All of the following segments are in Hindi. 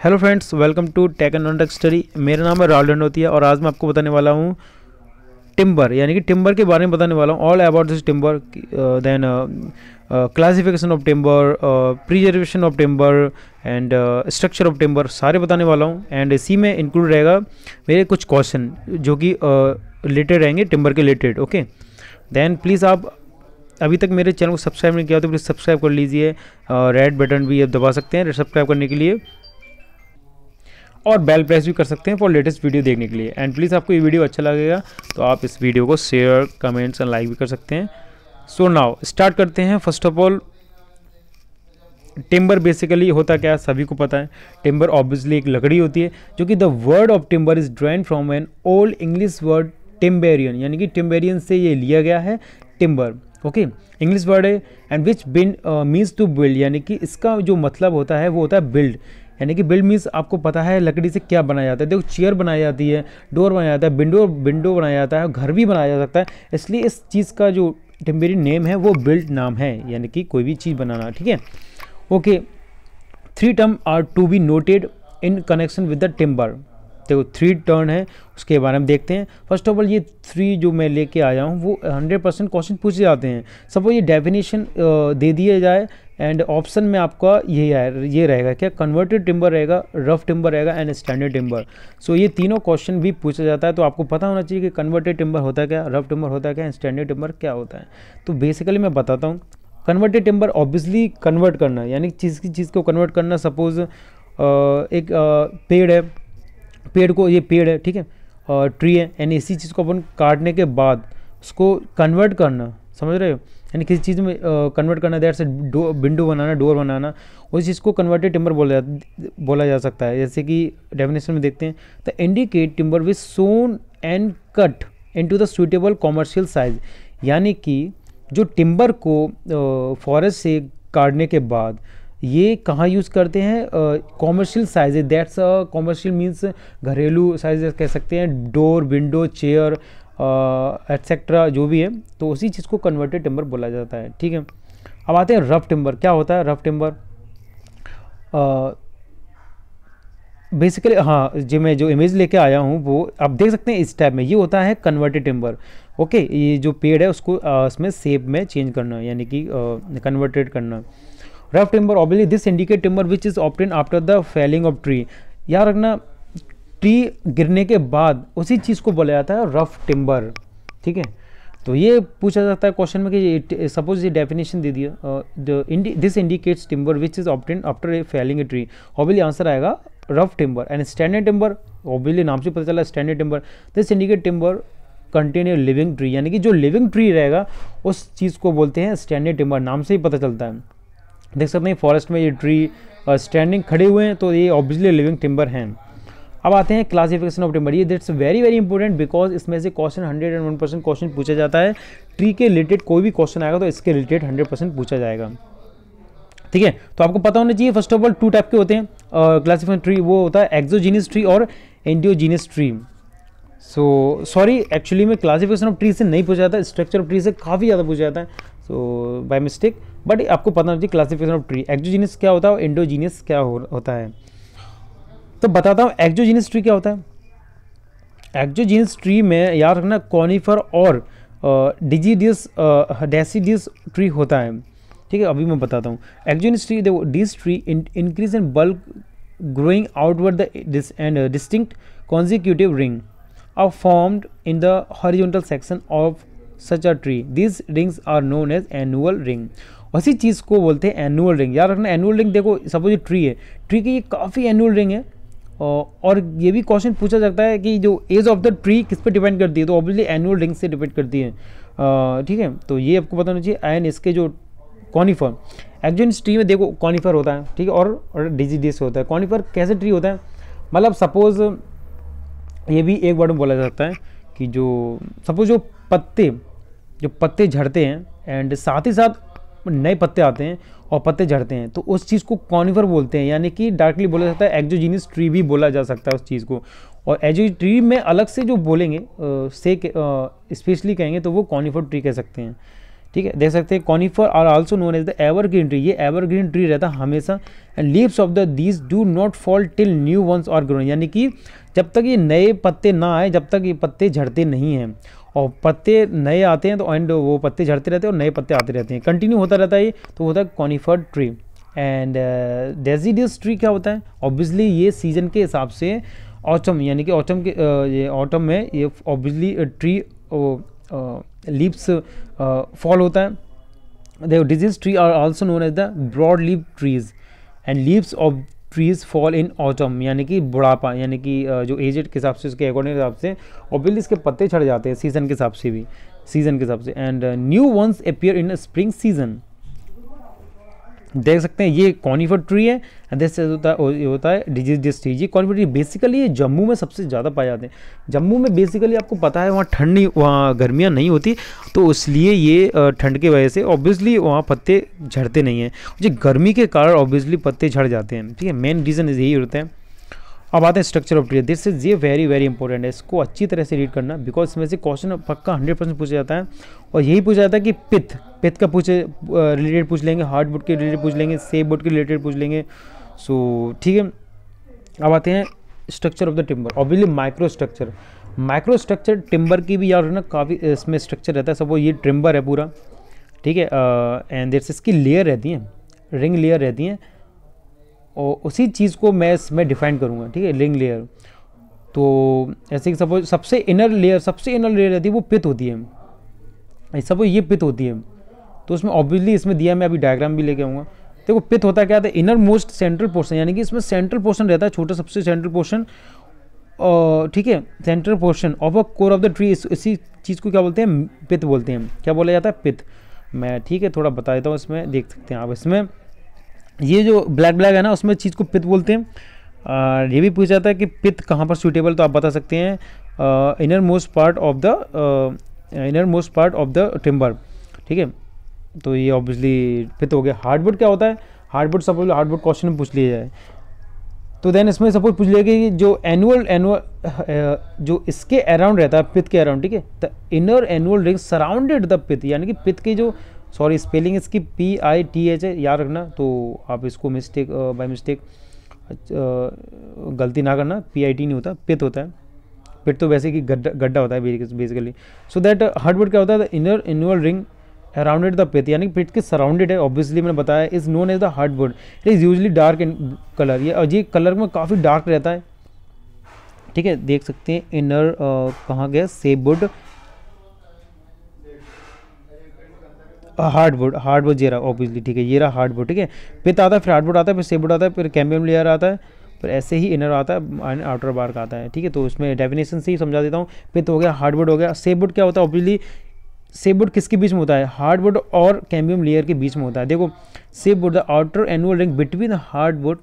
Hello friends welcome to tech and non study मेरा नाम है राहुल डंडोतिया और आज मैं आपको बताने वाला हूँ टिम्बर यानी कि टिम्बर के बारे में बताने वाला हूँ। All about this timber then classification of timber preservation of timber and structure of timber सारे बताने वाला हूँ। एंड इसी में इंक्लूड रहेगा मेरे कुछ क्वेश्चन जो कि रिलेटेड uh, रहेंगे टिम्बर के रिलेटेड ओके देन प्लीज़ आप अभी तक मेरे चैनल को सब्सक्राइब नहीं किया तो प्लीज़ सब्सक्राइब कर लीजिए। रेड बटन भी दबा सकते हैं सब्सक्राइब करने के लिए। और बेल प्रेस भी कर सकते हैं फॉर लेटेस्ट वीडियो देखने के लिए। एंड प्लीज़ आपको ये वीडियो अच्छा लगेगा तो आप इस वीडियो को शेयर कमेंट्स एंड लाइक भी कर सकते हैं। सो नाउ स्टार्ट करते हैं। First of all timber basically होता क्या सभी को पता है। टिम्बर ऑब्वियसली एक लकड़ी होती है, जो कि the word of timber is drawn from an old English word timberian यानी कि टिम्बेरियन से ये लिया गया है टिम्बर ओके इंग्लिश वर्ड है and which build means to build यानी कि इसका जो मतलब होता है, वो होता है बिल्ड यानी कि बिल्ड मीन्स आपको पता है लकड़ी से क्या बनाया जाता है। देखो चेयर बनाई जाती है डोर बनाया जाता है विंडो विंडो बनाया जाता है, घर भी बनाया जा सकता है। इसलिए इस चीज़ का जो टेम्पेरी नेम है, वो बिल्ड नाम है, यानी कि कोई भी चीज़ बनाना, ठीक है? Okay three term are to be noted in connection with the timber देखो थ्री टर्न है, उसके बारे में देखते हैं। फ़र्स्ट ऑफ़ ऑल ये थ्री जो मैं लेके आया हूँ, वो हंड्रेड परसेंट क्वेश्चन पूछे जाते हैं। सपोज़ ये डेफिनेशन दे दिया जाए एंड ऑप्शन में आपका ये है, ये रहेगा क्या? कन्वर्टेड टिम्बर रहेगा रफ टिम्बर रहेगा एंड स्टैंडर्ड टिम्बर सो ये तीनों क्वेश्चन भी पूछा जाता है तो आपको पता होना चाहिए कि कन्वर्टेड टिम्बर होता है क्या रफ टिम्बर होता है क्या एंड स्टैंडर्ड टिम्बर क्या होता है? तो बेसिकली मैं बताता हूँ कन्वर्टेड टिम्बर ऑब्वियसली कन्वर्ट करना, यानी चीज़ की चीज़ को कन्वर्ट करना सपोज़ एक पेड़ है, पेड़ को, ये पेड़ है, ठीक है? ट्री है यानी इसी चीज़ को अपन काटने के बाद उसको कन्वर्ट करना, समझ रहे हो? यानी किसी चीज़ में कन्वर्ट करना देर से विंडो बनाना डोर बनाना, उस चीज़ को कन्वर्टेड टिम्बर बोला जा बोला जा सकता है। जैसे कि डेफिनेशन में देखते हैं the indicate timber with sawn and cut into the suitable commercial size यानी कि जो टिम्बर को फॉरेस्ट से काटने के बाद ये कहाँ यूज़ करते हैं? Commercial size that's commercial means घरेलू साइज़ कह सकते हैं। डोर विंडो चेयर एट्सेट्रा जो भी है तो उसी चीज़ को कन्वर्टेड टिम्बर बोला जाता है, ठीक है? अब आते हैं रफ टिम्बर क्या होता है रफ टिम्बर बेसिकली हाँ जो, मैं जो इमेज लेके आया हूँ, वो आप देख सकते हैं इस टाइप में, ये होता है कन्वर्टेड टिम्बर ओके ये जो पेड़ है, उसको इसमें सेप में चेंज करना, यानी कि कन्वर्टेड करना। Rough timber obviously this indicate timber which is obtained after the felling of tree याद रखना ट्री गिरने के बाद उसी चीज़ को बोला जाता है रफ टिम्बर ठीक है? तो ये पूछा जाता है क्वेश्चन में कि सपोज़ ये डेफिनेशन दे दिया this indicates timber which is obtained after a felling a tree obviously answer आएगा rough timber and standard timber obviously नाम से पता चला standard timber this indicate timber contain a living tree यानी कि जो लिविंग ट्री रहेगा, उस चीज़ को बोलते हैं स्टैंडर्ड टिम्बर नाम से ही पता चलता है। देख सकते हैं फॉरेस्ट में ये ट्री स्टैंडिंग खड़े हुए हैं तो ये ऑब्वियसली लिविंग टिम्बर हैं। अब आते हैं क्लासिफिकेशन ऑफ़ टिम्बर ये that's very very important because इसमें से question hundred and one percent question पूछा जाता है। ट्री के रिलेटेड कोई भी क्वेश्चन आएगा तो इसके रिलेटेड हंड्रेड परसेंट पूछा जाएगा। ठीक है? तो आपको पता होना चाहिए first of all two type के होते हैं। क्लासिफिकेशन ट्री वो होता है एक्जोजीनियस ट्री और endogenous tree so sorry actually में क्लासिफिकेशन ऑफ़ ट्री से नहीं पूछा जाता स्ट्रक्चर ऑफ़ ट्री से काफ़ी ज़्यादा पूछा जाता है। सो बाय मिस्टेक बट आपको पता होना चाहिए क्लासिफिकेशन ऑफ़ ट्री एक्जोजीनियस क्या होता है और एंडोजीनियस क्या हो, होता है। तो बताता हूँ एक्जोजीनियस ट्री क्या होता है? एक्जोजीनियस ट्री में याद रखना कॉनिफर और डिजीडियस डेसीडियस ट्री होता है। ठीक है, अभी मैं बताता हूँ। एक्जोनियस ट्री देखो this tree increase in bulk growing outward the and distinct consecutive ring are formed in the horizontal section of such a tree this rings are known as annual ring उसी चीज़ को बोलते हैं एनुअल रिंग याद रखना एनुअल रिंग देखो सपोज़ ट्री है। ट्री की ये काफ़ी एनुअल रिंग है। और ये भी क्वेश्चन पूछा जाता है कि जो एज ऑफ़ द ट्री किस पर डिपेंड करती है? तो ऑब्वियसली एनुअल रिंग से डिपेंड करती है। ठीक है? तो ये आपको पता होना चाहिए एंड इसके जो कॉनिफर एक्चुअली ट्री में देखो कॉनिफर होता है ठीक है? और, और डिजीडियस होता है। कॉनिफर कैसे ट्री होता है? मतलब सपोज़ ये भी एक वर्ड में बोला जाता है कि जो सपोज़ जो पत्ते जो पत्ते झड़ते हैं एंड साथ ही साथ नए पत्ते आते हैं और पत्ते झड़ते हैं। तो उस चीज़ को कॉनिफर बोलते हैं, यानी कि डायरेक्टली बोला जाता है एक्जोजीनियस ट्री भी बोला जा सकता है उस चीज़ को। और एजो ट्री में अलग से जो बोलेंगे से स्पेशली कहेंगे तो वो कॉनिफर ट्री कह सकते हैं। ठीक है? देख सकते हैं conifer are also known as the evergreen tree ये एवरग्रीन ट्री रहता है हमेशा। And leaves of the these do not fall till new ones are grown यानी कि जब तक ये नए पत्ते ना आए, जब तक ये पत्ते झड़ते नहीं हैं। और पत्ते नए आते हैं तो एंड वो पत्ते झड़ते रहते हैं और नए पत्ते आते रहते हैं। कंटिन्यू होता रहता है ये तो होता है conifer tree and deciduous tree क्या होता है? ऑब्वियसली ये सीज़न के हिसाब से ऑटम यानी कि ऑटम के uh, ये ऑटम में ये ऑब्वियसली ट्री लीव्स फॉल होता है। the disease tree are also known as the broad leaf trees. And leaves of trees fall in autumn यानी कि बुढ़ापा, यानी कि जो एजेड के हिसाब से, उसके अकॉर्डिंग हिसाब से ऑब्वियसली इसके पत्ते छड़ जाते हैं सीज़न के हिसाब से भी सीज़न के हिसाब से। And new ones appear in spring season देख सकते हैं, ये कॉनिफर ट्री है दिस होता है होता है डिज़ीज़ ट्री ये कॉनिफर ट्री बेसिकली ये जम्मू में सबसे ज़्यादा पाए जाते हैं। जम्मू में बेसिकली आपको पता है, वहाँ ठंड नहीं, वहाँ गर्मियाँ नहीं होती तो इसलिए ये ठंड की वजह से ऑब्वियसली वहाँ पत्ते झड़ते नहीं हैं। जी, गर्मी के कारण ऑब्वियसली पत्ते झड़ जाते हैं। ठीक है मेन रीज़न यही होते है। अब आते हैं structure of tree this is ये वेरी वेरी इंपॉर्टेंट है। इसको अच्छी तरह से रीड करना बिकॉज़ इसमें से क्वेश्चन पक्का हंड्रेड परसेंट पूछा जाता है। और यही पूछा जाता है कि पिथ पिथ का पूछे रिलेटेड पूछ लेंगे हार्ड बुड के रिलेटेड पूछ लेंगे सेब बुड के रिलेटेड पूछ लेंगे। सो ठीक है? अब आते हैं structure of the timber obviously micro structure micro structure timber की भी यार ना काफ़ी इसमें स्ट्रक्चर रहता है। सब वो ये टिम्बर है पूरा। ठीक है? एंड देर इसकी लेयर रहती हैं। रिंग लेयर रहती हैं। और उसी चीज़ को मैं इसमें डिफाइन करूँगा, ठीक है लिंग लेयर तो ऐसे कि सपोज़ सबसे इनर लेयर सबसे इनर लेयर रहती है वो पित होती है सपोज़ ये पित होती है तो उसमें ऑब्वियसली इसमें दिया मैं अभी डायग्राम भी लेके आऊँगा। देखो पित होता क्या था? इनर मोस्ट सेंट्रल पोर्शन यानी कि इसमें सेंट्रल पोर्शन रहता है, छोटा सबसे सेंट्रल पोर्शन ठीक है central portion of a core of the tree इसी चीज़ को क्या बोलते हैं? पित बोलते हैं। क्या बोला जाता है? पित मैं, ठीक है, थोड़ा बता देता हूँ इसमें, देख सकते हैं आप इसमें। ये जो ब्लैक ब्लैक है ना उसमें चीज़ को पित बोलते हैं। आ, ये भी पूछा जाता है कि पित कहाँ पर सूटेबल तो आप बता सकते हैं। Innermost part of the innermost part of the timber ठीक है? तो ये ऑब्वियसली पित हो गया। हार्डवुड क्या होता है? हार्डवुड सपोज़ हार्डवुड क्वेश्चन में पूछ लिया जाए। तो देन इसमें सपोज़ पूछ लिया कि जो एनुअल एनुअल जो इसके अराउंड रहता है पित के अराउंड ठीक है? The inner annual ring surrounded the pith यानी कि पित के जो सॉरी स्पेलिंग इसकी पी आई टी एच है, याद रखना तो आप इसको मिस्टेक बाय मिस्टेक गलती ना करना पी आई टी नहीं होता पित होता है। पिट तो वैसे कि गड्ढा गड्ढा होता है बेसिकली सो दैट हार्डवर्ड क्या होता है inner annual ring surrounded the pith यानी पिट के सराउंडेड है ऑब्वियसली मैंने बताया is known as the hardwood it is usually dark in colour ये ये कलर में काफ़ी डार्क रहता है। ठीक है, देख सकते हैं इनर कहाँ गया सेबुड हार्डवुड हार्डवुड रहा ऑब्वियसली ठीक है, ये रहा हार्डवुड, ठीक है। पित आता है, फिर हार्डवुड आता है, फिर सेबुड आता है, फिर कैम्बियम लेयर आता है, फिर ऐसे ही इनर आता है आउटर बार का आता है, ठीक है। तो उसमें डेफिनेशन से ही समझा देता हूँ। पित हो गया हार्डवुड, हो गया। सेबुड क्या होता है ऑब्वियसली सेबुड किसके बीच में होता है? हार्डवुड और कैम्बियम लेयर के बीच में होता है। देखो, sapwood the outer annual ring between hardwood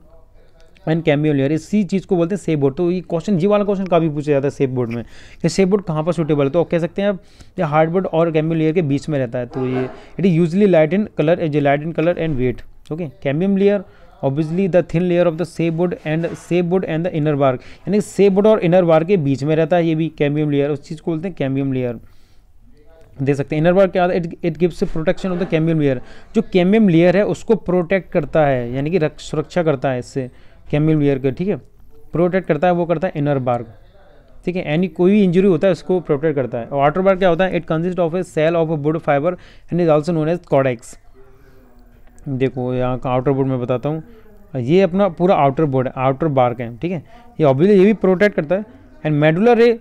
and cambium layer इसी चीज़ को बोलते हैं सेब बोर्ड तो ये क्वेश्चन जी वाला क्वेश्चन काफ़ी पूछा जाता है सेफ़ बोर्ड में कि सेब बोर्ड कहाँ पर सूटेबल है? तो कह सकते हैं आप, ये हार्ड बोर्ड और कैमियो लेयर के बीच में रहता है। तो ये, it is usually light in colour जो light in colour and wet okay cambium layer obviously the thin layer of the sapwood and sapwood and the inner bark यानी सेब बोर्ड और इनर बार के बीच में रहता है ये भी कैमियम लेयर उस चीज़ को बोलते हैं कैमियम लेयर दे सकते हैं इनर बार क्या it it gives protection of the cambium layer जो कैमियम लेयर है, उसको प्रोटेक्ट करता है, यानी कि सुरक्षा करता है इससे। कैमिल वियर का, ठीक है? प्रोटेक्ट करता है, वो करता है इनर बार्ग ठीक है? एनी कोई भी इंजरी होता है, उसको प्रोटेक्ट करता है। और आउटर बार क्या होता है? It consist of a cell of a wood fibre and is also known as cortex देखो, यहाँ का आउटर बोर्ड में बताता हूँ। ये अपना पूरा आउटर बोर्ड है आउटर बार्क है, ठीक है? ये ऑब्वियसली ये भी प्रोटेक्ट करता है। And medullary ray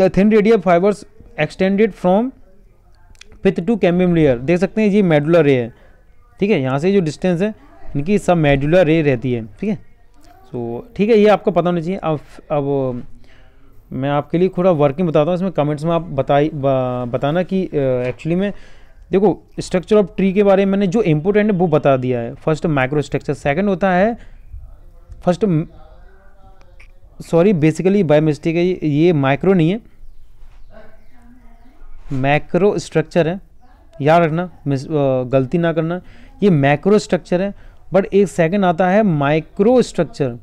the thin radial fibres extended from pith to cambium layer देख सकते हैं, ये मेडुलर रे है। ठीक है? यहाँ से जो डिस्टेंस है, इनकी सब मेडुलर रे रहती है, ठीक है? तो ठीक है, ये आपको पता होना चाहिए। अब अब मैं आपके लिए थोड़ा वर्किंग बताता हूँ। इसमें कमेंट्स में आप बताई बताना कि एक्चुअली में देखो स्ट्रक्चर ऑफ़ ट्री के बारे में मैंने जो इम्पोर्टेंट है वो बता दिया है। फ़र्स्ट माइक्रो स्ट्रक्चर सेकंड होता है first sorry basically by mistake है, ये माइक्रो नहीं है। मैक्रो स्ट्रक्चर है। याद रखना गलती ना करना। ये मैक्रो स्ट्रक्चर है। बट एक सेकंड आता है माइक्रो स्ट्रक्चर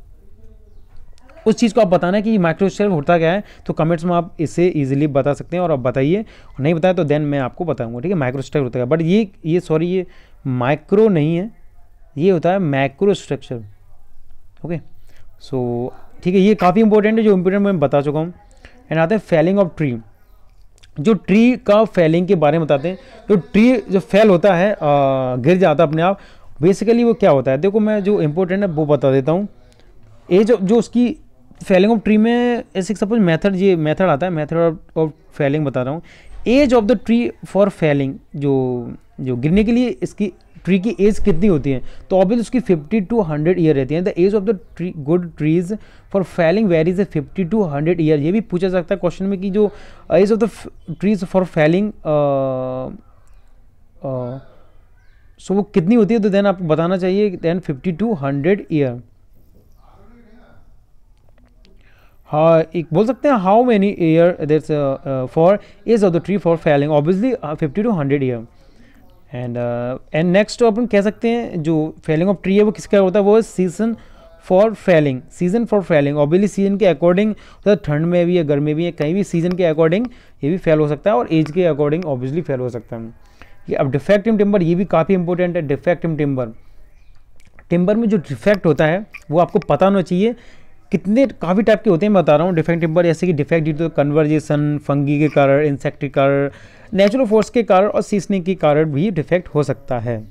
उस चीज़ को आप बताना है कि माइक्रो स्ट्रक्चर होता क्या है? तो कमेंट्स में आप इसे इजीली बता सकते हैं और आप बताइए। नहीं बताया तो देन मैं आपको बताऊँगा ठीक है? माइक्रो स्ट्रक्चर होता है? बट ये ये सॉरी ये माइक्रो नहीं है। ये होता है मैक्रो स्ट्रक्चर ओके सो ठीक है ये काफ़ी इंपॉर्टेंट है जो इंपॉर्टेंट मैं बता चुका हूँ। एंड आते हैं फेलिंग ऑफ़ ट्री जो ट्री का फेलिंग के बारे में बताते हैं जो ट्री जो फेल होता है आ, गिर जाता है अपने आप बेसिकली वो क्या होता है? देखो मैं जो इम्पोर्टेंट है, वो बता देता हूँ। ये जो जो उसकी फेलिंग ऑफ़ ट्री में ऐसे सपोज़ मेथड ये मेथड आता है मेथड ऑफ़ फेलिंग बता रहा हूँ। Age of the tree for felling जो जो गिरने के लिए इसकी ट्री की एज कितनी होती है? तो ऑब्वियस उसकी 50 टू 100 ईयर रहती है। The age of the tree good trees for felling varies a 50 to 100 year ये भी पूछा सकता है क्वेश्चन में कि जो age of the trees for felling so वो कितनी होती है तो देन आपको बताना चाहिए देन 50 टू 100 ईयर हाँ एक बोल सकते हैं how many year that's for age of the tree for felling obviously fifty to hundred year and and next अपन कह सकते हैं जो फेलिंग ऑफ़ ट्री है, वो किसका होता है? वो season for felling season for felling obviously season के अकॉर्डिंग तो ठंड में भी है, गर्मी भी है, कहीं भी सीज़न के अकॉर्डिंग ये भी फेल हो सकता है और एज के अकॉर्डिंग ऑब्वियसली फेल हो सकता है। ये अब डिफेक्टिव टिम्बर ये भी काफ़ी इंपॉर्टेंट है डिफेक्टिव टिम्बर टिम्बर में जो डिफेक्ट होता है, वो आपको पता होना चाहिए कितने काफ़ी टाइप के होते हैं, मैं बता रहा हूँ डिफेक्ट टिम्बर जैसे कि defect due to conversion fungi के कारण इंसेक्ट के कारण नेचुरल फोर्स के कारण और सीसनिंग के कारण भी डिफेक्ट हो सकता है.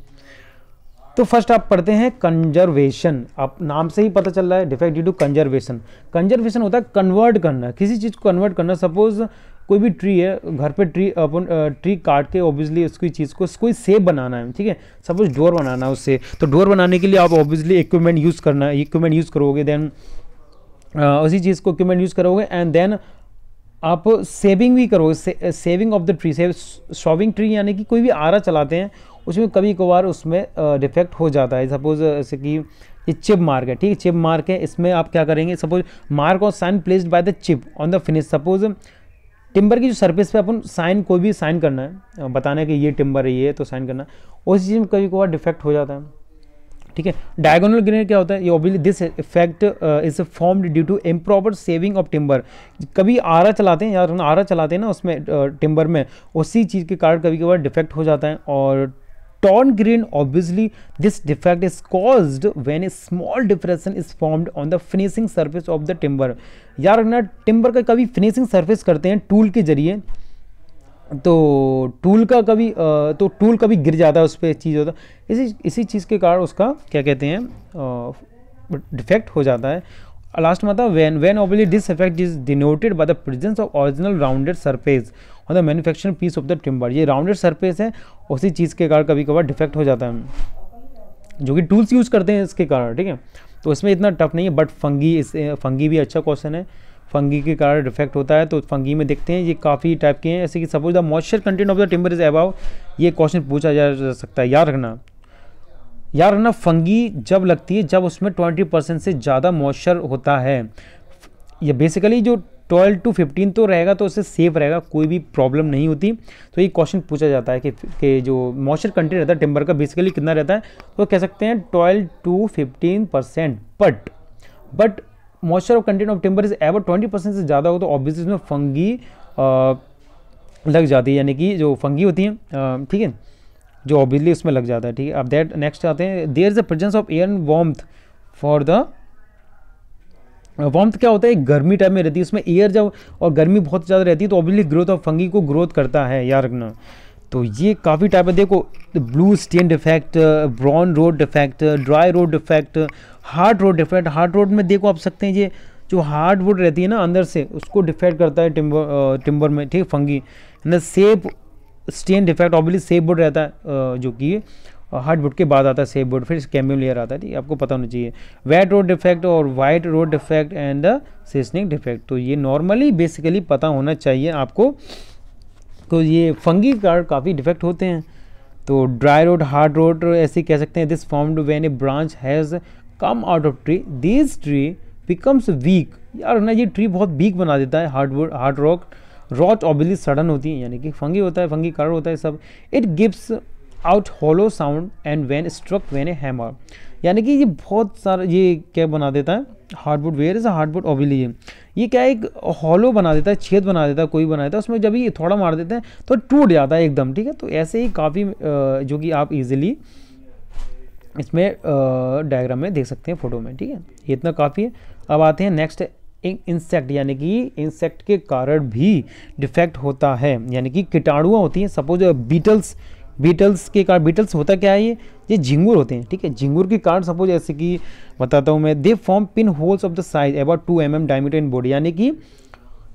तो फ़र्स्ट आप पढ़ते हैं कंजर्वेशन आप नाम से ही पता चल रहा है defect due to conservation conservation होता है कन्वर्ट करना. किसी चीज़ को कन्वर्ट करना सपोज़ कोई भी ट्री है घर पे ट्री अपन ट्री काट के ऑब्वियसली उसकी चीज़ को कोई सेब बनाना है ठीक है? सपोज़ डोर बनाना है उससे तो डोर बनाने के लिए आप ऑब्वियसली इक्विपमेंट यूज़ करना है इक्विपमेंट यूज़ करोगे देन उसी चीज़ को इक्विपमेंट यूज़ करोगे एंड देन आप सेविंग भी करोगे से, sawing of the tree saw sawing tree यानी कि कोई भी आरा चलाते हैं उसमें कभी कभार उसमें डिफेक्ट हो जाता है। सपोज़ जैसे कि ये चिप मार्क है ठीक है? चिप मार्क है इसमें आप क्या करेंगे? सपोज़ मार्क और sign placed by the chip on the finish suppose timber की जो सरफेस पे अपन साइन कोई भी साइन करना है बताना है कि ये टिम्बर है, ये तो साइन करना है। उसी चीज़ में कभी कभार डिफेक्ट हो जाता है। ठीक है? डायगोनल ग्रेनेड क्या होता है? ये obviously this effect is formed due to improper sawing of timber कभी आरा चलाते हैं, यार आरा चलाते हैं ना उसमें टिम्बर में, उसी चीज़ के कारण कभी कभार डिफेक्ट हो जाता है और torn grain obviously, this defect is caused when a small depression is formed on the finishing surface of the timber. यार ना टिम्बर का कभी फिनिशिंग सरफेस करते हैं टूल के ज़रिए तो टूल का कभी तो टूल कभी गिर जाता है उस पर चीज़ होता इसी इसी चीज़ के कारण उसका क्या कहते हैं डिफेक्ट हो जाता है। लास्ट में था wane wane obviously this effect is denoted by the presence of original rounded surface on the piece of the timber ये राउंडेड सरफेस है, उसी चीज़ के कारण कभी कभार डिफेक्ट हो जाता है। जो कि टूल्स यूज़ करते हैं इसके कारण, ठीक है? तो इसमें इतना टफ नहीं है बट फंगी इस फंगी भी अच्छा क्वेश्चन है। फंगी के कारण डिफेक्ट होता है तो फंगी में देखते हैं, ये काफ़ी टाइप के हैं। जैसे कि suppose the moisture content of the timber is above ये क्वेश्चन पूछा जा सकता है। याद रखना याद रखना फंगी जब लगती है, जब उसमें ट्वेंटी परसेंट से ज़्यादा मॉइस्चर होता है, ये बेसिकली जो ट्वेल्व टू फिफ्टीन तो रहेगा तो उससे सेफ़ रहेगा कोई भी प्रॉब्लम नहीं होती। तो ये क्वेश्चन पूछा जाता है कि, कि जो मॉइस्चर कंटेंट रहता है टिम्बर का बेसिकली कितना रहता है तो कह सकते हैं twelve to fifteen percent but but moisture of content of timber is ever twenty percent से ज़्यादा हो तो ऑब्वियसली इसमें फंगी आ, लग जाती है यानी कि जो फंगी होती हैं ठीक है जो ऑब्वियसली उसमें लग जाता है ठीक है। अब दैट नेक्स्ट आते हैं। There is the presence of air and warmth for the warmth क्या होता है? गर्मी टाइप में रहती है, उसमें एयर जब, और गर्मी बहुत ज़्यादा रहती है तो ऑब्वियसली ग्रोथ ऑफ़ फंगी को ग्रोथ करता है यार रखना तो ये काफ़ी टाइप है, देखो blue stain defect brown rot defect dry rot defect heart rot defect heart rot में देखो आप सकते हैं, ये जो हार्ड वुड रहती है ना अंदर से, उसको डिफेक्ट करता है टिम्बर टिम्बर में, ठीक फंगी ना sap stain defect obviously sap wood रहता है जो कि हार्ड वुड के बाद आता है सेब वुड, फिर कैमियम लेयर आता है, ठीक आपको पता होना चाहिए। वेट रोड डिफेक्ट और white rot defect and seasoning defect तो ये नॉर्मली बेसिकली पता होना चाहिए आपको तो ये फंगी कार्ड काफ़ी डिफेक्ट होते हैं। तो ड्राई रोड हार्ड रोड ऐसे कह सकते हैं। This formed when a branch has come out of tree this tree becomes weak यार ना, ये ट्री बहुत वीक बना देता है heart wood heart rock roach obviously sudden होती है, यानी कि फंगी होता है फंगी कार्ड होता है सब। It gives out hollow sound and when struck when a hammer. यानी कि ये बहुत सारा, ये क्या बना देता है? Heartwood where is heartwood obviously ये क्या एक हॉलो बना देता है, छेद बना देता है, कोई बना देता है, उसमें जब ये थोड़ा मार देते हैं तो टूट जाता है एकदम, ठीक है? तो ऐसे ही काफ़ी जो कि आप इजीली इसमें डायग्राम में देख सकते हैं फ़ोटो में, ठीक है? ये इतना काफ़ी है। अब आते हैं नेक्स्ट इंसेक्ट यानी कि इंसेक्ट के कारण भी डिफेक्ट होता है। यानी कि कीटाणुआ होती हैं। सपोज़ बीटल्स बीटल्स के कारण, बीटल्स होता क्या है ये? ये झिंगुर होते हैं, ठीक है? झिंगुर के कारण सपोज़ जैसे कि बताता हूँ मैं they form pin holes of the size about two M M diameter in body यानी कि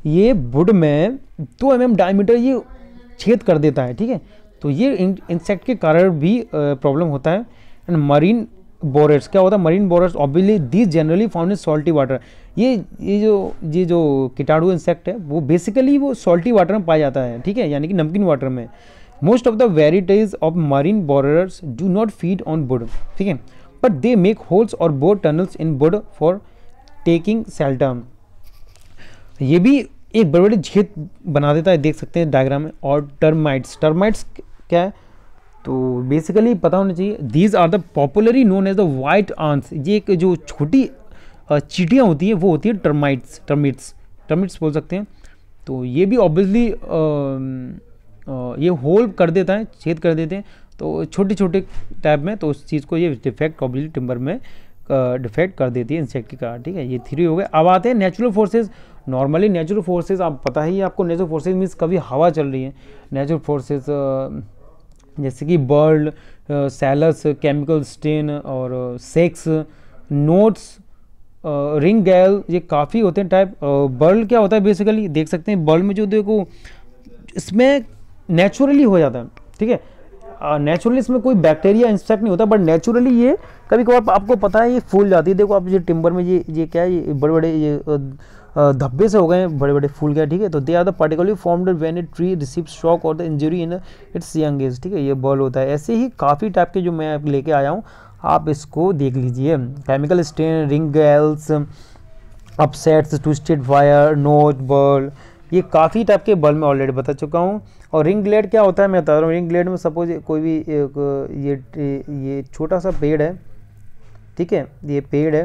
ये वुड में टू एम एम डायमीटर ये छेद कर देता है, ठीक है? तो ये इंसेक्ट के कारण भी प्रॉब्लम होता है। एंड मरीन बोरेट्स क्या होता है? Marine borers obviously this generally found in salty water ये ये जो ये जो कीटाणु इंसेक्ट है, वो बेसिकली वो सॉल्टी वाटर में पाया जाता है, ठीक है? यानी कि नमकीन वाटर में। Most of the varieties of marine borers do not feed on wood ठीक है? बट दे मेक होल्स और bore tunnels in wood for taking shelter ये भी एक बड़े बड़े छेद बना देता है, देख सकते हैं डायग्राम में, और टर्माइट्स टर्माइट्स क्या है? तो बेसिकली पता होना चाहिए these are the popularly known as the white ants ये एक जो छोटी चीटियाँ होती हैं, वो होती है टर्माइट्स टर्मिट्स टर्मिट्स बोल सकते हैं। तो ये भी ऑब्वियसली ये होल कर देता है, छेद कर देते हैं तो छोटे छोटे टाइप में तो उस चीज़ को ये डिफेक्ट ऑब्वियसली टिम्बर में डिफेक्ट कर देती है इंसेक्ट की कारण ठीक है? ये थ्री हो गए अब आते हैं natural forces normally natural forces आप पता ही आपको नेचुरल फोर्सेज मीन्स कभी हवा चल रही है। नेचुरल फोर्सेज जैसे कि बर्ड सेलस केमिकल स्टेन और सेक्स नोट्स रिंग गैल ये काफ़ी होते हैं टाइप बर्ल क्या होता है बेसिकली देख सकते हैं बर्ल में जो देखो, इसमें नेचुरली हो जाता है, ठीक है? नेचुरली इसमें कोई बैक्टीरिया इंसेक्ट नहीं होता बट नेचुरली ये कभी कभार आपको पता है ये फूल जाती है। देखो आप ये टिम्बर में ये ये क्या है, ये बड़े बड़े ये धब्बे से हो गए बड़े बड़े फूल गए ठीक है? तो they are the particularly formed when a tree receive shock और the injury in its young age ठीक है? ये बॉल होता है। ऐसे ही काफ़ी टाइप के जो मैं लेके आया हूँ, आप इसको देख लीजिए। Chemical stain ring galls upsets twisted wire knot ball ये काफ़ी टाइप के बल मैं ऑलरेडी बता चुका हूँ। और रिंग ग्लेड क्या होता है मैं बता रहा हूँ रिंग ग्लेड में सपोज़ कोई भी ये ये छोटा सा पेड़ है, ठीक है, ये पेड़ है,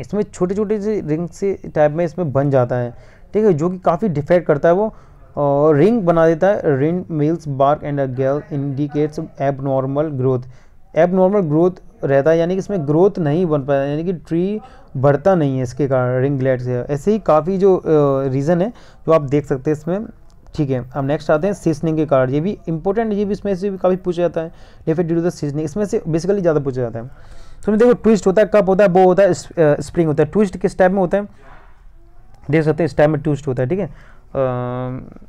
इसमें छोटे छोटे से रिंग से टाइप में इसमें बन जाता है, ठीक है, जो कि काफ़ी डिफेक्ट करता है वो, और रिंग बना देता है ring mills bark and a gall indicates abnormal growth abnormal growth रहता है, यानी कि इसमें ग्रोथ नहीं बन पाया यानी कि ट्री बढ़ता नहीं है इसके कारण रिंग ग्लेड से, ऐसे ही काफ़ी जो रीज़न है, जो आप देख सकते हैं इसमें। ठीक है, अब नेक्स्ट आते हैं सीजनिंग के कारण ये भी इंपॉर्टेंट ये भी इसमें से भी काफ़ी पूछा जाता है। Defect due to the seasoning इसमें से बेसिकली ज़्यादा पूछा जाता है। तो देखो ट्विस्ट होता है कप होता है बो होता है स्प्रिंग होता है। ट्विस्ट किस टाइप में होता है? देख सकते हैं, इस टाइप में ट्विस्ट होता है, ठीक है?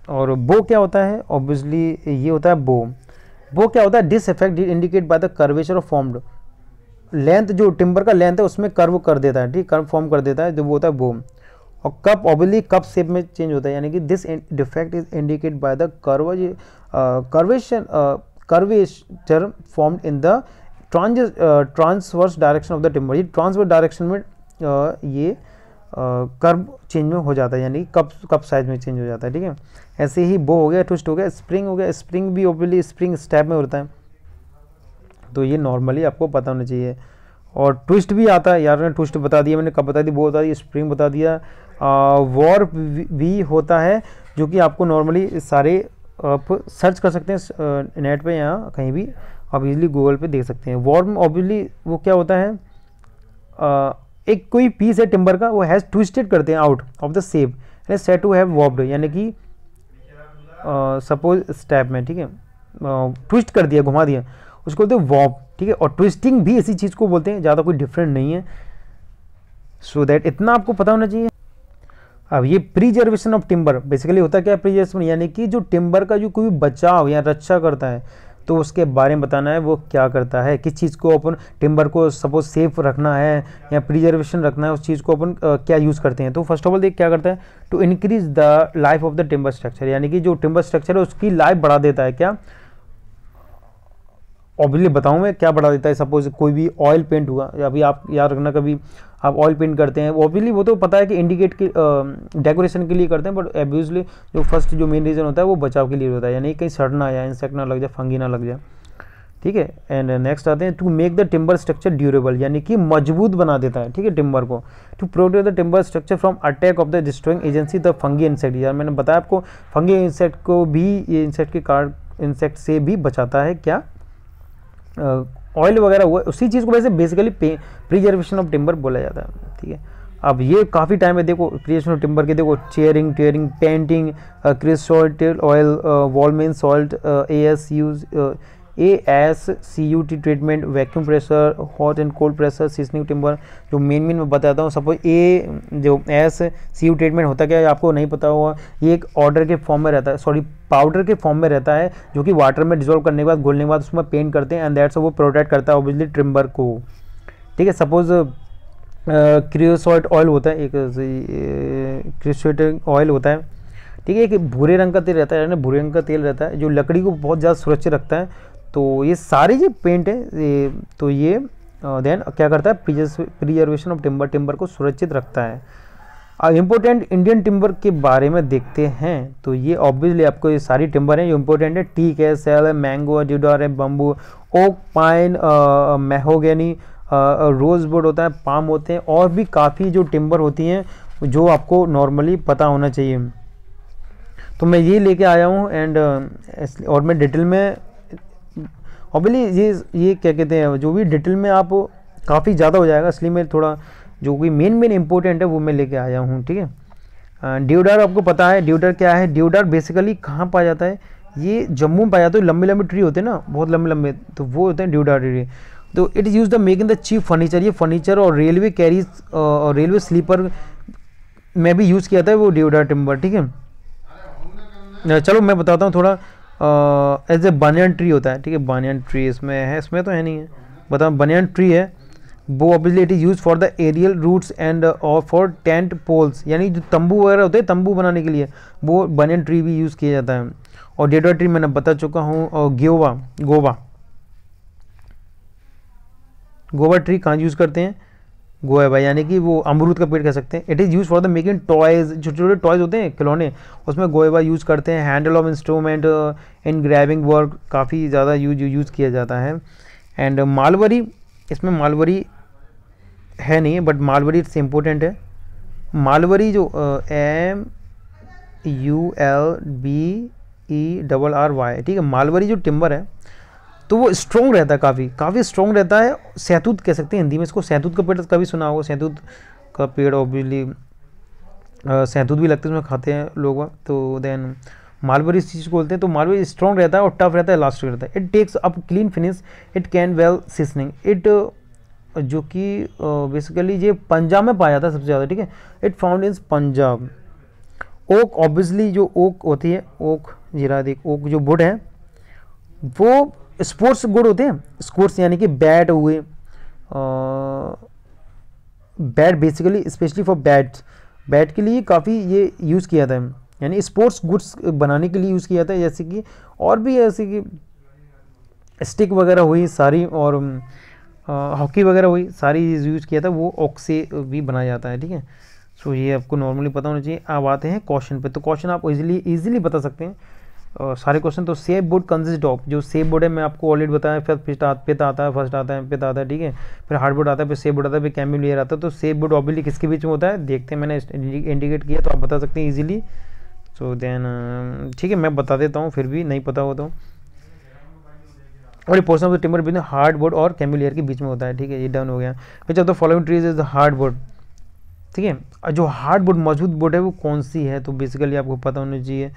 और बो क्या होता है? ऑब्वियसली ये होता है बो बो क्या होता है? This effect indicate by the curvature of formed length जो टिम्बर का लेंथ है, उसमें कर्व कर देता है, ठीक? कर्व फॉर्म कर देता है, जो वो होता है बो और कप ऑब्वियसली कप शेप में चेंज होता है यानी कि this defect is indicate by the curve curvation curvature formed in the trans transverse direction of the timber ये ट्रांसवर्स डायरेक्शन में uh, ये कर्व uh, चेंज में हो जाता है यानी कप कप साइज़ में चेंज हो जाता है ठीक है? ऐसे ही बो हो गया ट्विस्ट हो गया स्प्रिंग हो गया स्प्रिंग भी ओबियसली स्प्रिंग स्टेप में होता है। तो ये नॉर्मली आपको पता होना चाहिए। और ट्विस्ट भी आता है यार ने ट्विस्ट बता दिया मैंने कब बता दी बो बता दिया स्प्रिंग बता दिया वॉर भी होता है जो कि आपको नॉर्मली सारे आप सर्च कर सकते हैं नेट पे या कहीं भी आप इजीली गूगल पे देख सकते हैं। वॉर ऑब्वियसली वो क्या होता है आ, एक कोई पीस है टिम्बर का वो हैज़ ट्विस्टेड करते हैं out of the shape said to have warped यानी कि सपोज़ स्टेप में ठीक है ट्विस्ट कर दिया घुमा दिया उसको बोलते हैं वॉब ठीक है और ट्विस्टिंग भी इसी चीज़ को बोलते हैं ज़्यादा कोई डिफरेंट नहीं है। सो so दैट इतना आपको पता होना चाहिए। अब ये प्रीजर्वेशन ऑफ़ टिम्बर बेसिकली होता क्या है प्रीजर्वेशन यानी कि जो टिम्बर का जो कोई बचाव या रक्षा करता है तो उसके बारे में बताना है, वो क्या करता है, किस चीज़ को अपन टिम्बर को सपोज़ सेफ़ रखना है या प्रिजर्वेशन रखना है, उस चीज़ को अपन क्या यूज़ करते हैं? तो फ़र्स्ट ऑफ़ ऑल देख क्या करता है to increase the life of the timber structure यानी कि जो टिम्बर स्ट्रक्चर है, उसकी लाइफ बढ़ा देता है क्या? ऑब्वियसली बताऊँ मैं क्या बढ़ा देता है सपोज़ कोई भी ऑयल पेंट हुआ अभी आप याद रखना कभी आप ऑयल पेंट करते हैं ऑब्वियसली वो तो पता है कि इंडिकेट के डेकोरेशन के लिए करते हैं बट एब्यूजली जो फ़र्स्ट जो मेन रीज़न होता है वो बचाव के लिए होता है, यानी कहीं सड़ना या इंसेक्ट ना लग जाए, फंगी ना लग जाए। ठीक है? एंड नेक्स्ट आते हैं to make the timber structure durable यानी कि मज़बूत बना देता है, ठीक है टिम्बर को। To protect the timber structure from attack of the destroying agency the fungi insect यार, मैंने बताया आपको फंगी इंसेक्ट को भी, ये इंसेक्ट के कार्ड इंसेक्ट से भी बचाता है, क्या? ऑयल वगैरह हुआ, उसी चीज़ को वैसे बेसिकली प्रिजर्वेशन ऑफ़ टिम्बर बोला जाता है, ठीक है? अब ये काफ़ी टाइम है, देखो क्रिएशन ऑफ़ टिम्बर के देखो charring tarring painting creosote oil wolman salt A S use A S C U T treatment vacuum pressure hot and cold pressure seasoning timber जो मेन मेन मैं बताता हूँ सपोज़ ए जो एस सी यू ट्रीटमेंट होता क्या है, आपको नहीं पता होगा, ये एक ऑर्डर के फॉर्म में रहता है सॉरी पाउडर के फॉर्म में रहता है, जो कि वाटर में डिजोल्व करने के बाद, घोलने के बाद उसमें पेंट करते हैं एंड दैट्स वो प्रोटेक्ट करता है ऑब्वियसली ट्रिम्बर को। ठीक है सपोज़ क्रियोसॉल्ट ऑयल होता है, एक क्रियोसॉल्ट ऑयल होता है। ठीक है, एक भूरे रंग का तेल रहता है ना भूरे रंग का तेल रहता है, जो लकड़ी को बहुत ज़्यादा सुरक्षित रखता है तो ये सारे जो पेंट है, ये तो ये देन क्या करता है? प्रिजर्वेशन ऑफ़ टिम्बर टिम्बर को सुरक्षित रखता है। इम्पोर्टेंट इंडियन टिम्बर के बारे में देखते हैं तो ये ऑब्वियसली आपको ये सारी टिम्बर हैं। जो इम्पोर्टेंट है टीक है सेल है मैंगो है ड्यूडर है bamboo oak pine mahogany rosewood होता है पाम होते हैं, और भी काफ़ी जो टिम्बर होती हैं, जो आपको नॉर्मली पता होना चाहिए। तो मैं ये लेके आया हूँ एंड और मैं डिटेल में ऑब्वियसली ये ये क्या कहते हैं, जो भी डिटेल में आप काफ़ी ज़्यादा हो जाएगा, इसलिए मैं थोड़ा, जो भी मेन मेन इंपॉर्टेंट है, वो मैं लेके आया हूँ, ठीक है? ड्यूडर आपको पता है ड्यूडर क्या है? ड्यूडर बेसिकली कहाँ पाया जाता है? ये जम्मू में पाया जाता है, लंबे लंबे ट्री होते हैं ना, बहुत लंबे लंबे तो वो होते हैं ड्यूडर ट्री तो it is use the making the cheap furniture ये फर्नीचर और रेलवे कैरीज और रेलवे स्लीपर में भी यूज़ किया था वो ड्यूडर टिम्बर ठीक है? चलो मैं बताता हूँ थोड़ा एज ए बनियन ट्री होता है, ठीक है? बनियन ट्री इसमें है, इसमें तो है नहीं है। बताओ बनियन ट्री है, वो obviously it is use for the aerial roots and और फॉर टेंट पोल्स यानी जो तंबू वगैरह होते हैं, तंबू बनाने के लिए, वो बनियन ट्री भी यूज़ किया जाता है। और डेडवा ट्री मैंने बता चुका हूँ और गोवा गोवा। गोवा ट्री कहाँ यूज़ करते हैं? गोएबा यानी कि वो अमरूद का पेड़ कह सकते हैं। It is use for the making toys छोटे छोटे टॉयज होते हैं, खिलौने। उसमें गोएबा यूज़ करते हैं। Handle of instrument in grabbing work काफ़ी ज़्यादा यूज़ यूज़ किया जाता है। एंड मालवरी, इसमें मालवरी है नहीं बट मालवरी इट्स इम्पोर्टेंट है। मालवरी जो M U L B E double R Y ठीक है? मालवरी जो टिम्बर है तो वो स्ट्रॉन्ग रहता है काफ़ी। काफ़ी स्ट्रॉन्ग रहता है। सैतूत कह सकते हैं हिंदी में इसको। सैतूत का पेड़ कभी सुना होगा। सैतूत का पेड़ ऑब्वियसली सैतूत भी लगते हैं, उसमें खाते हैं लोग। तो देन मालबरी इस चीज़ को बोलते हैं। तो मालबरी स्ट्रॉन्ग रहता है और टफ रहता है लास्ट रहता है। It takes up clean finish it can well seasoning it जो कि बेसिकली ये पंजाब में पाया जाता है सबसे ज़्यादा, ठीक है? It found in Punjab. Oak obviously जो ओक होती है ओक जीरा देख ओक जो वुड है, वो स्पोर्ट्स गुड होते हैं। स्पोर्ट्स यानी कि बैट हुए bat basically specially for bat bat के लिए काफ़ी ये यूज़ किया था। यानी स्पोर्ट्स गुड्स बनाने के लिए यूज़ किया था। जैसे कि और भी ऐसे कि स्टिक वगैरह हुई, सारी और हॉकी वगैरह हुई, सारी चीज़ यूज़ किया था। वो ऑक से भी बनाया जाता है, ठीक है? सो ये आपको नॉर्मली पता होना चाहिए। अब आते हैं क्वेश्चन पे। तो क्वेश्चन आप इजीली इजीली बता सकते हैं। सारे क्वेश्चन तो सेफ़ बोर्ड कंसिस्ट ऑफ़ जो सेफ़ बोर्ड है, मैं आपको ऑलरेडी बताया, फिर पिस्ट पित आता है फ़र्स्ट आता है पित आता है, ठीक है? फिर हार्ड बोर्ड आता है, फिर सेफ़ बोर्ड आता है, फिर कैमिल लेयर आता है तो सेफ़ बोर्ड ऑब्वियसली किसके बीच में होता है? देखते हैं, मैंने इंडिकेट किया तो आप बता सकते हैं ईजिली सो देन ठीक है, मैं बता देता हूँ, फिर भी नहीं पता हो। तो और ये portion of the timber between hardboard और कैमिल लेयर के बीच में होता है, ठीक है? ये डन हो गया। फिर जब the following trees is the hard board ठीक है? जो हार्ड बोर्ड मज़बूत बोर्ड है, वो कौन सी है? तो बेसिकली आपको पता होना चाहिए।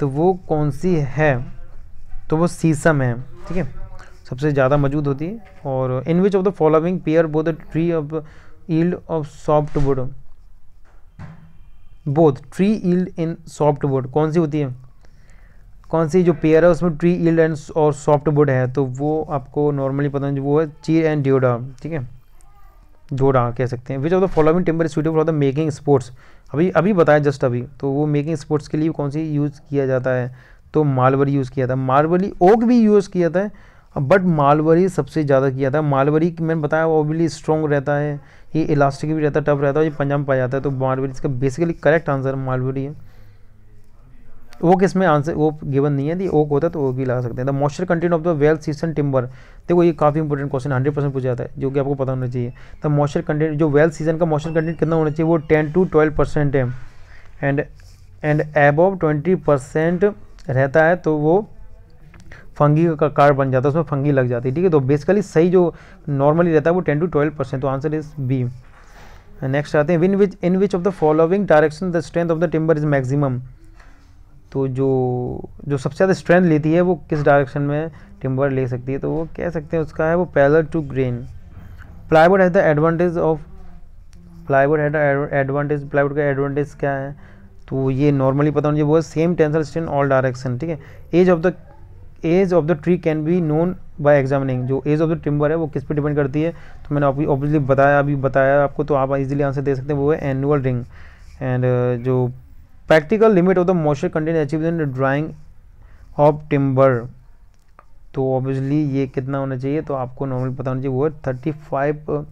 तो वो कौन सी है? तो वो सीसम है, ठीक है? सबसे ज़्यादा मौजूद होती है। और in which of the following pair both the tree of yield of soft wood both tree yield in soft wood कौन सी होती है? कौन सी जो पेयर है, उसमें ट्री ईल्ड एंड और सॉफ्ट वुड है तो वो आपको नॉर्मली पता है वो है चीर एंड ड्योडा ठीक है? जोड़ा कह सकते हैं। Which of the following timber suitable for the making sports अभी अभी बताया जस्ट अभी तो वो मेकिंग स्पोर्ट्स के लिए कौन सी यूज़ किया जाता है? तो मालवरी यूज़ किया था। मालवरी ओक भी यूज़ किया था बट मालवरी सबसे ज़्यादा किया था। मालवरी मैंने बताया, वो ओबली स्ट्रॉन्ग रहता है, ये इलास्टिक भी रहता है टफ रहता है, ये पंजाब में पाया जाता है तो मालवरी इसका बेसिकली करेक्ट आंसर मालवरी है। ओक इसमें आंसर वो गिवन नहीं है यदि ओक होता तो वो भी लगा सकते हैं। The moisture content of the well season timber देखो, ये काफ़ी इंपॉर्टेंट क्वेश्चन हंड्रेड परसेंट पूछा जाता है, जो कि आपको पता होना चाहिए। द मॉइस्चर कंटेंट जो वेल सीज़न का मॉइस्चर कंटेंट कितना होना चाहिए, वो टेन टू ट्वेल्व परसेंट है। And and above twenty percent रहता है तो वो फंगी का कार बन जाता है, उसमें फंगी लग जाती है, ठीक है? तो बेसिकली सही जो नॉर्मली रहता है, वो टेन टू ट्वेल्व परसेंट तो आंसर इज़ बी नेक्स्ट आते हैं when which in which of the following direction the strength of the timber is maximum तो जो जो सबसे ज़्यादा स्ट्रेंथ लेती है वो किस डायरेक्शन में टिम्बर ले सकती है? तो वो कह सकते हैं उसका है वो parallel to grain plywood has the advantage of plywood had advantage plywood का एडवांटेज क्या है? तो ये नॉर्मली पता होना चाहिए वो same tensile strain all direction ठीक है? Age of the age of the tree can be known by examining जो एज ऑफ़ द टिम्बर है वो किस पे डिपेंड करती है? तो मैंने ऑब्वियसली बताया, अभी बताया आपको तो आप इजीली आंसर दे सकते हैं, वो है एनुअल रिंग एंड जो practical limit of the moisture content achieve in drying of timber तो ऑब्वियसली ये कितना होना चाहिए? तो आपको नॉर्मली पता होना चाहिए वो है थर्टी फाइव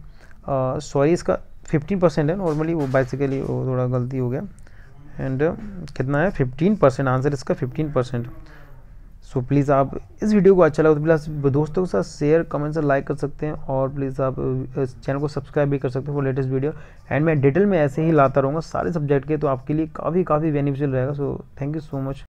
सॉरी इसका फिफ्टीन परसेंट है। नॉर्मली वो बाइसिकली थोड़ा गलती हो गया। एंड uh, कितना है? फिफ्टीन परसेंट आंसर इसका fifteen percent so so, please आप इस वीडियो को अच्छा लगा तो प्लीज़ दोस्तों के साथ शेयर कमेंट से लाइक कर सकते हैं और प्लीज़ आप इस चैनल को सब्सक्राइब भी कर सकते हैं फॉर लेटेस्ट वीडियो एंड मैं डिटेल में ऐसे ही लाता रहूँगा सारे सब्जेक्ट के तो आपके लिए काफ़ी काफ़ी बेनिफिशियल रहेगा. So thank you so much